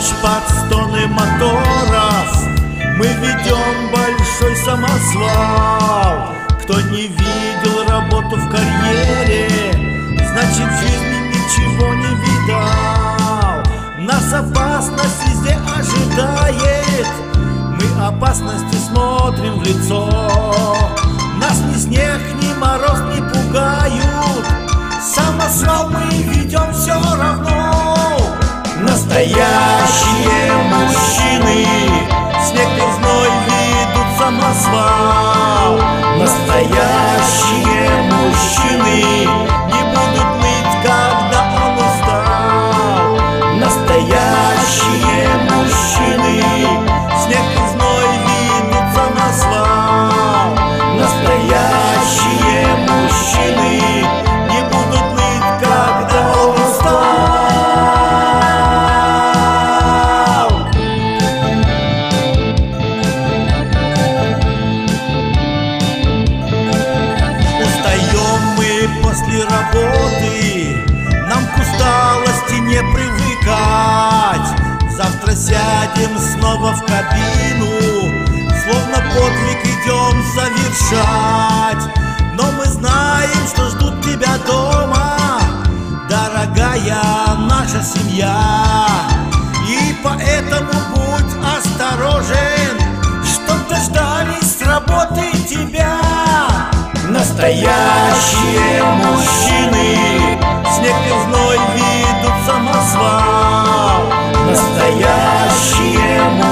Слышь под стоны моторов. Мы ведем большой самосвал. Кто не видел работу в карьере Значит в жизни ничего не видал. Нас опасность везде ожидает. Мы опасности смотрим в лицо. Нас ни снег, ни мороз не пугают. Самосвал мы ведем все равно. Настоящие мужчины. Снег и зной ведут самосвал Настоящие мужчины Не будут ныть, когда он устал. Настоящие мужчины Завтра сядем снова в кабину. Словно подвиг идем совершать Но мы знаем, что ждут тебя дома Дорогая наша семья. И поэтому будь осторожен Чтоб дождались с работы тебя. Настоящие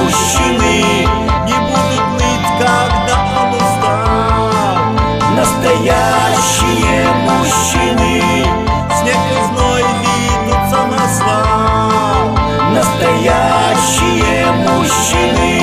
мужчины Не будут ныть, когда он устал. Настоящие мужчины Снег и зной ведут самосвал Настоящие мужчины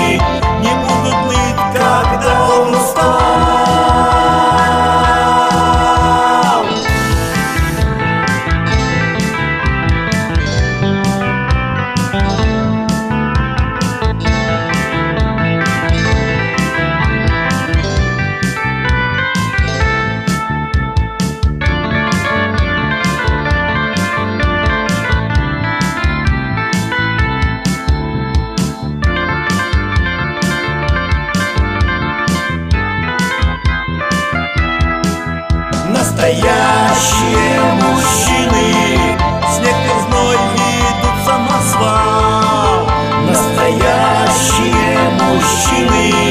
настоящие мужчины. Снег и зной ведут самосвал Настоящие мужчины.